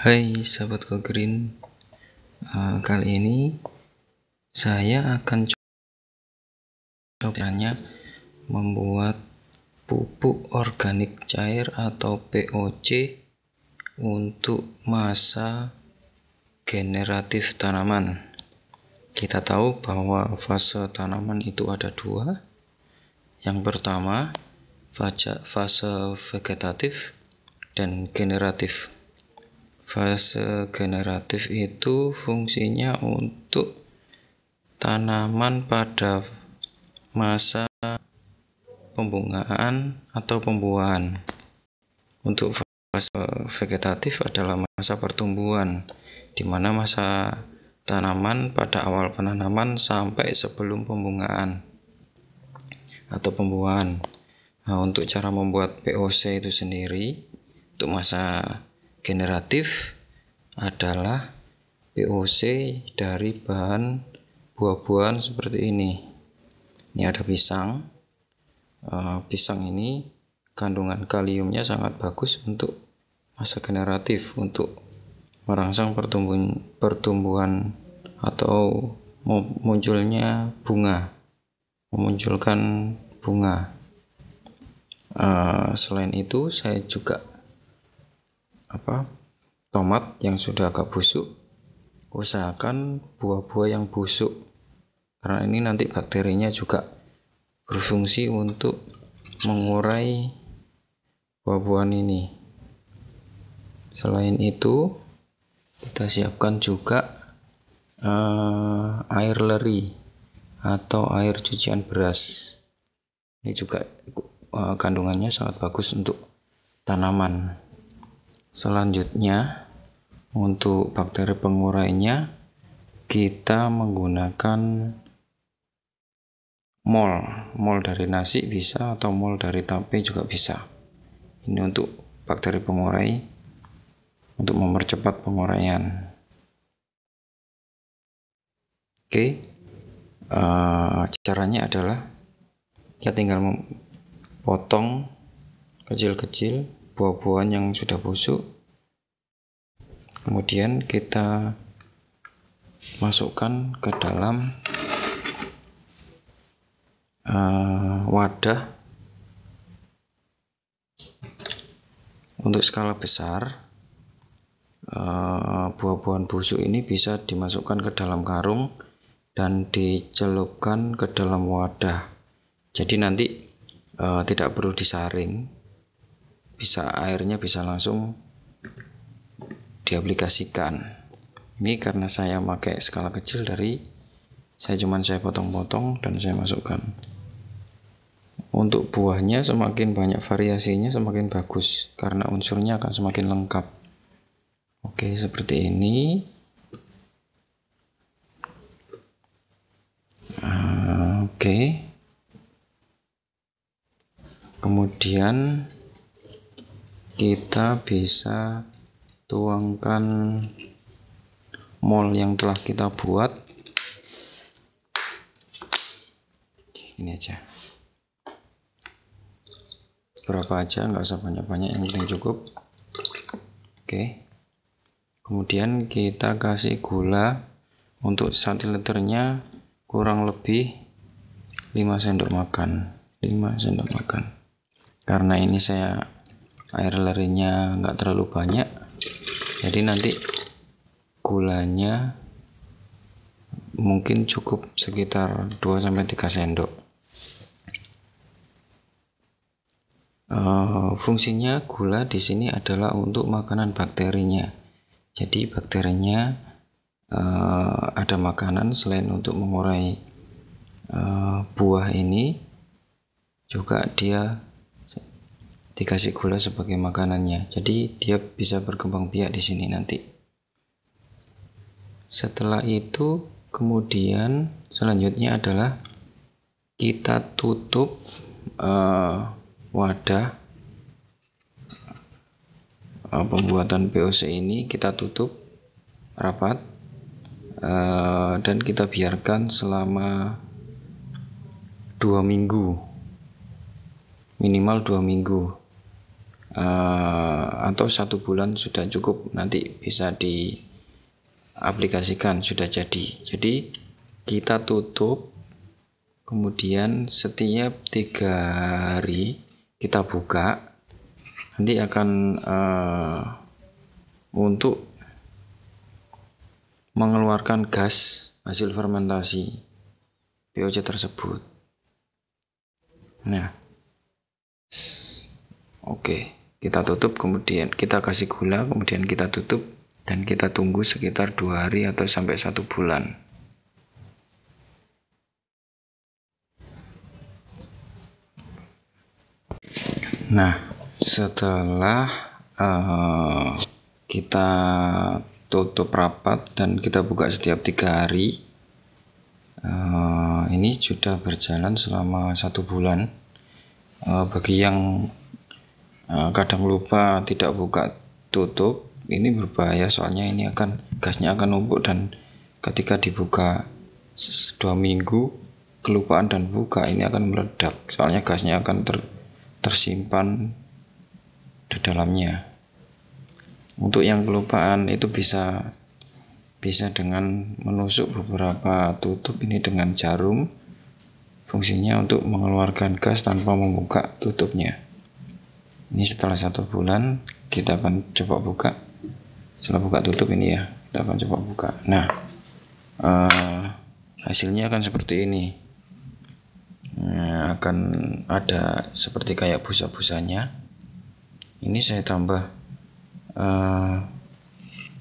Hai sahabat Go Green, uh, kali ini saya akan cobanya membuat pupuk organik cair atau POC untuk masa generatif tanaman. Kita tahu bahwa fase tanaman itu ada dua. Yang pertama, fase vegetatif dan generatif fase generatif itu fungsinya untuk tanaman pada masa pembungaan atau pembuahan. Untuk fase vegetatif adalah masa pertumbuhan, di mana masa tanaman pada awal penanaman sampai sebelum pembungaan atau pembuahan. Nah, untuk cara membuat POC itu sendiri, untuk masa generatif adalah POC dari bahan buah-buahan seperti ini. Ini ada pisang. Uh, pisang ini kandungan kaliumnya sangat bagus untuk masa generatif untuk merangsang pertumbuhan pertumbuhan atau munculnya bunga, memunculkan bunga. Uh, selain itu, saya juga apa tomat yang sudah agak busuk usahakan buah-buah yang busuk. Karena ini nanti bakterinya juga berfungsi untuk mengurai buah-buahan ini. Selain itu kita siapkan juga uh, air leri atau air cucian beras. Ini juga uh, kandungannya sangat bagus untuk tanaman Selanjutnya, untuk bakteri pengurainya, kita menggunakan mol. Mol dari nasi bisa atau mol dari tape juga bisa. Ini untuk bakteri pengurai untuk mempercepat penguraian. Oke, uh, caranya adalah kita tinggal potong kecil-kecil buah-buahan yang sudah busuk kemudian kita masukkan ke dalam uh, wadah. Untuk skala besar uh, buah-buahan busuk ini bisa dimasukkan ke dalam karung dan dicelupkan ke dalam wadah. Jadi nanti uh, tidak perlu disaring. Bisa airnya bisa langsung diaplikasikan. Ini karena saya pakai skala kecil dari saya cuman saya potong-potong dan saya masukkan. Untuk buahnya semakin banyak variasinya semakin bagus karena unsurnya akan semakin lengkap. Oke seperti ini. Ah, oke. Kemudian kita bisa tuangkan mol yang telah kita buat. Ini aja. Berapa aja nggak usah banyak-banyak yang penting cukup. Oke. Kemudian kita kasih gula. Untuk satu liternya kurang lebih 5 sendok makan. 5 sendok makan. Karena ini saya air lerinya nggak terlalu banyak jadi nanti gulanya mungkin cukup sekitar 2-3 sendok. Uh, fungsinya gula di sini adalah untuk makanan bakterinya. Jadi bakterinya uh, ada makanan selain untuk mengurai uh, buah ini juga dia dikasih gula sebagai makanannya. Jadi dia bisa berkembang biak di sini nanti. Setelah itu kemudian selanjutnya adalah kita tutup uh, wadah uh, pembuatan POC ini kita tutup rapat uh, dan kita biarkan selama dua minggu minimal dua minggu uh, atau satu bulan sudah cukup nanti bisa diaplikasikan sudah jadi. Jadi kita tutup kemudian setiap tiga hari kita buka. Nanti akan uh, untuk mengeluarkan gas hasil fermentasi POC tersebut. Nah oke kita tutup kemudian kita kasih gula kemudian kita tutup dan kita tunggu sekitar dua hari atau sampai satu bulan. Nah setelah uh, kita tutup rapat dan kita buka setiap tiga hari uh, ini sudah berjalan selama satu bulan. Uh, bagi yang kadang lupa tidak buka tutup ini berbahaya soalnya ini akan gasnya akan numpuk dan ketika dibuka dua minggu kelupaan dan buka ini akan meledak soalnya gasnya akan ter, tersimpan di dalamnya. Untuk yang kelupaan itu bisa bisa dengan menusuk beberapa tutup ini dengan jarum. Fungsinya untuk mengeluarkan gas tanpa membuka tutupnya. Ini setelah satu bulan kita akan coba buka. Setelah buka tutup ini ya, kita akan coba buka. Nah, uh, hasilnya akan seperti ini. Nah, akan ada seperti kayak busa-busanya ini saya tambah uh,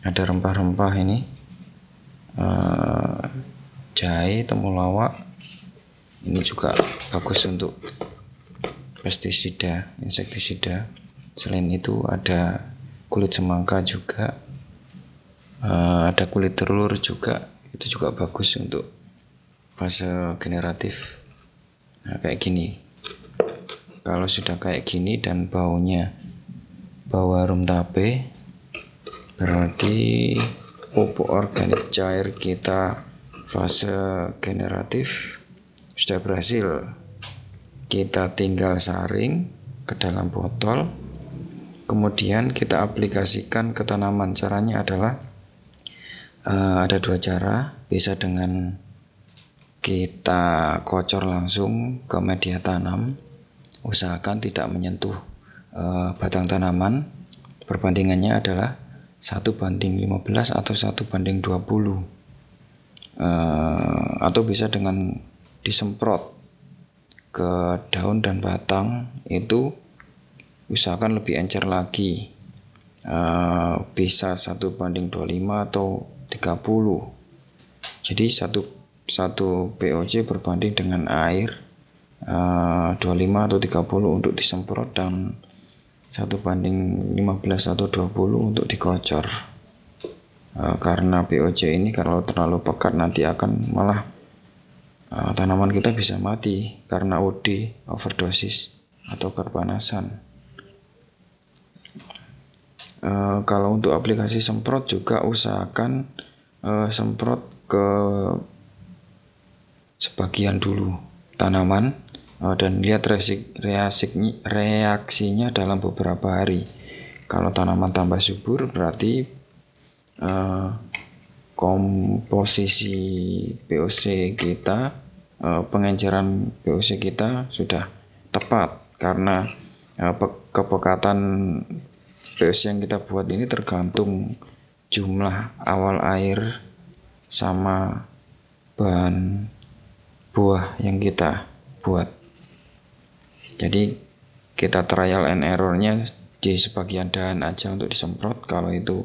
ada rempah-rempah ini uh, jahe temulawak ini juga bagus untuk pestisida insektisida. Selain itu ada kulit semangka juga. Uh, ada kulit telur juga. Itu juga bagus untuk fase generatif. Nah kayak gini. Kalau sudah kayak gini dan baunya bau harum tape berarti pupuk organik cair kita fase generatif sudah berhasil kita tinggal saring ke dalam botol. Kemudian kita aplikasikan ke tanaman. Caranya adalah uh, ada dua cara. Bisa dengan kita kocor langsung ke media tanam. Usahakan tidak menyentuh uh, batang tanaman. Perbandingannya adalah satu banding 15 atau satu banding 20 uh, eh, atau bisa dengan disemprot ke daun dan batang itu usahakan lebih encer lagi. Uh, bisa satu banding 25 atau 30 jadi satu satu POC berbanding dengan air uh, 25 atau 30 untuk disemprot dan satu banding 15 atau 20 untuk dikocor. Uh, karena POC ini kalau terlalu pekat nanti akan malah uh, tanaman kita bisa mati karena OD overdosis atau kepanasan uh, kalau untuk aplikasi semprot juga usahakan uh, semprot ke sebagian dulu tanaman uh, dan lihat reaksinya, reaksinya dalam beberapa hari. Kalau tanaman tambah subur berarti komposisi POC kita, uh, pengenceran POC kita sudah tepat karena uh, kepekatan POC yang kita buat ini tergantung jumlah awal air sama bahan buah yang kita buat. Jadi kita trial and errornya di sebagian dahan aja untuk disemprot. Kalau itu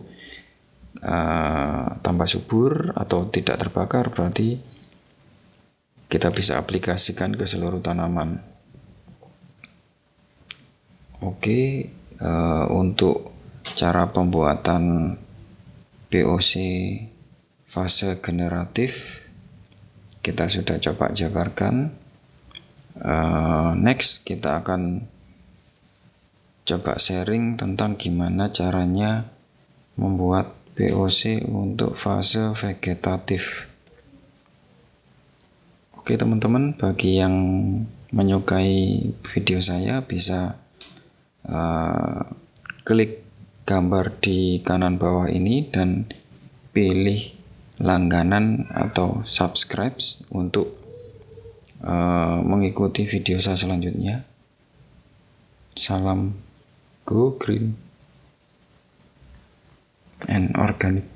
uh, tambah subur atau tidak terbakar berarti kita bisa aplikasikan ke seluruh tanaman oke uh, untuk cara pembuatan POC fase generatif kita sudah coba jabarkan Uh, next kita akan coba sharing tentang gimana caranya membuat POC untuk fase vegetatif. Oke teman-teman, bagi yang menyukai video saya bisa uh, klik gambar di kanan bawah ini dan pilih langganan atau subscribe untuk uh, mengikuti video saya selanjutnya. Salam go green and organic.